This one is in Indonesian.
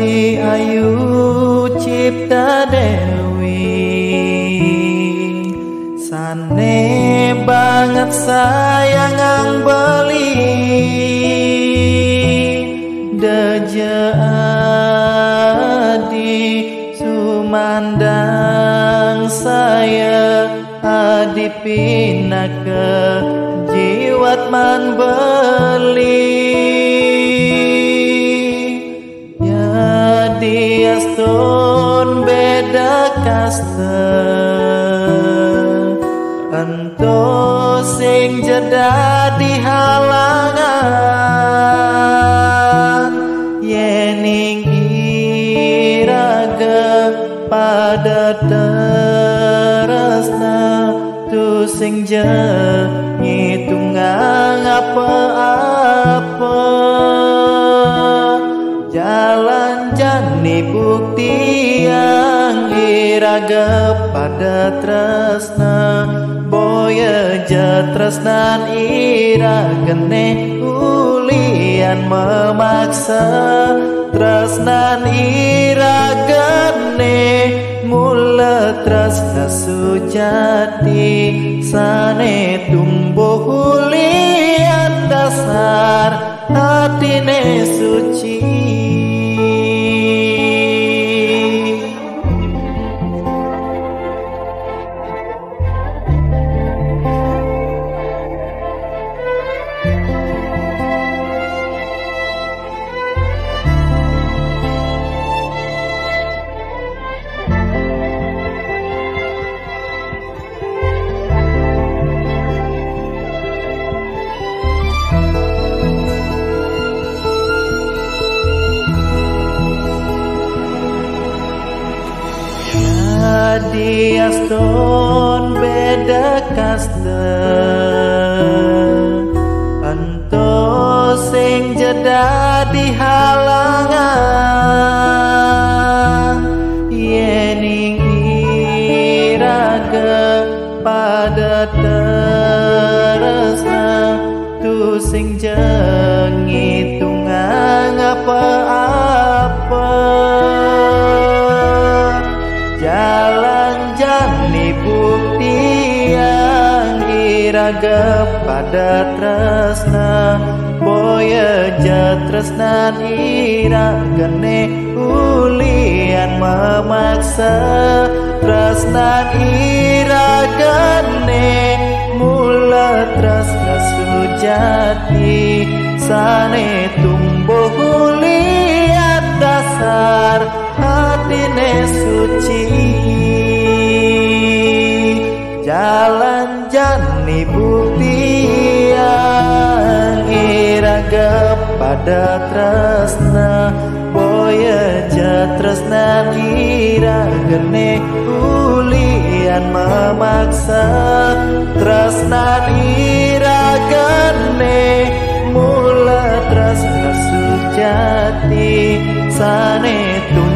Sari Ayu Cipta Dewi. Sane banget sayang ang beli Deja Adi Sumandang saya Adi pindah ke jiwat manbeli kasta Ento sing jeda di halangan Yening iraga pada terasna Tu sing je ngitungan apa-apa. Jalan jani bukti iraga pada tresna Boya ja tresnan iragane ulian memaksa. Tresnan iragane mula tresna sujati Sane tumbuh aston beda kasta Ento sing jeda di halangan Yening iraga pada teresna Tu sing jengitungan iraga pada tresna. Boya ja tresnan iragane ulian memaksa. Tresnan iragane mula tresna sujati. Sane tumbuh ulian dasar hatine suci jalan jani bukti yang pada tresna. Boya ja tresna iragane ulian memaksa. Tresna iragane mula tresna sujati sane tu